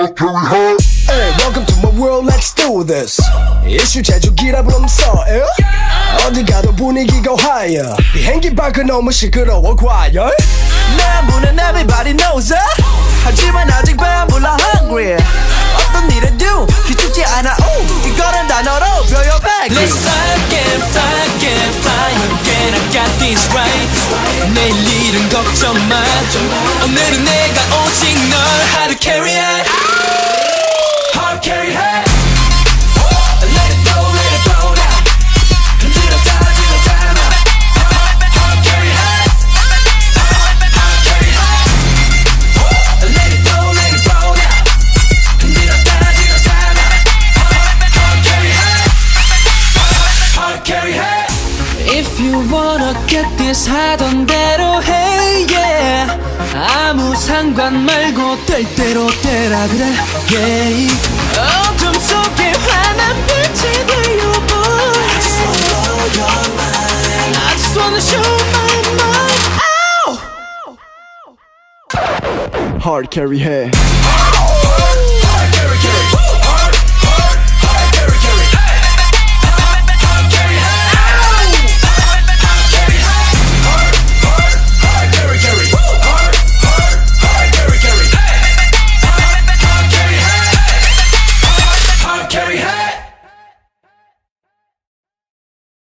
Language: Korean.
hard, carry hard. Hey, welcome to my world, let's do this. 이슈 제조기라 부름써 에? 어디 가도 분위기가 higher. 비행기 밖은 너무 시끄러워 과열. 내 문은 everybody knows it 하지만 아직 배불러 hungry 어떤 일을 do 기죽지 않아 오 이거는 단어로 표현 백 Let's fly again, fly again, fly again I got this right 내일 일은 걱정 마 오늘은 내가 오 you wanna get this 하던 대로 해 yeah 아무 상관 말고 될 대로 되라 그래 yeah 어둠 속에 환한 빛이 되어 boy I just wanna blow your mind I just wanna show my mind Ow! Hard carry 해.